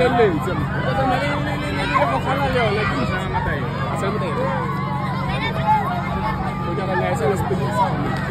真累，真。那咱们那那那那那不看了哟，累成啥状态？啥状态？我讲个啥意是不是？